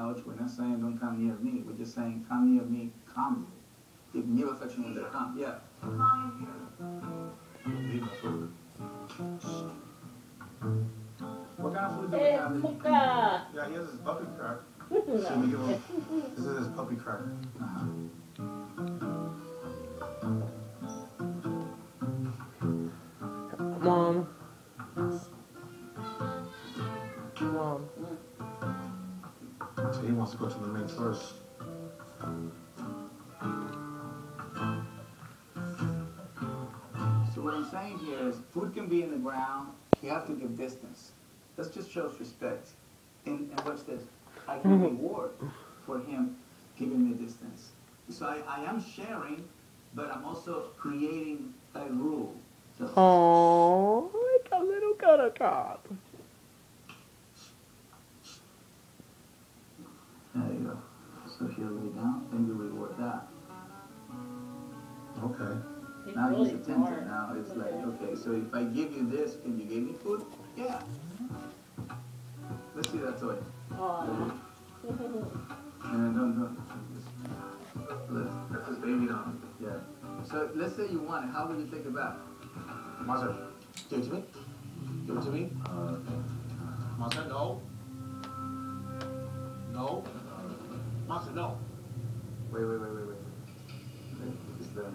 couch. We're not saying don't come near me. We're just saying come near me calmly. Give me affection when they come. Yeah. Leave my food. What kind of food do we have? that you muka. can- Yeah, he has his puppy crack. Let me give him. This is his puppy crack. Uh-huh. Mom. Mom. So he wants to go to the main source. So what I'm saying here is food can be in the ground. You have to give distance. This just shows respect. And, and what's this? I give mm-hmm. reward for him giving me distance. So I, I am sharing, but I'm also creating a rule. So Oh, like a little gutter top. there you go. So he'll lay down, then you reward that. Okay. It's Now really he's attentive. hard. Now it's like, okay, so if I give you this, can you give me food? Yeah. Let's see that toy. Aw. And don't, don't, let's, that's his baby doll. Yeah. So let's say you want it, how would you take it back? Master, give it to me. Give it to me. Oh. Master, no. Wait, wait, wait, wait, wait. wait. It.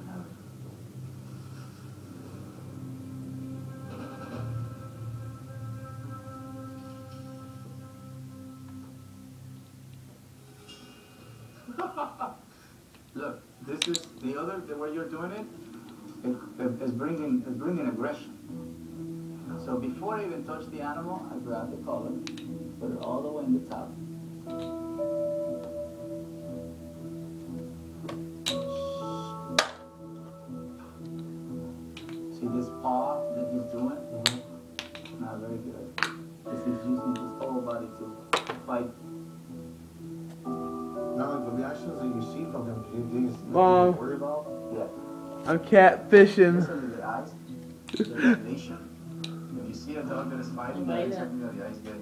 Look, this is the other, the way you're doing it, it, is bringing, is bringing aggression. So before I even touch the animal, I grab the collar, put it all the way in the top. Fight. Now, the reactions that you see from him, do you, do you Mom. worry about? Yeah. I'm catfishing. Listen to the eyes. The recognition. If you see a dog that is fighting, that is something that the eyes get.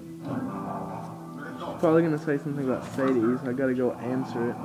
Probably gonna say something about Sadie, so I gotta go answer it.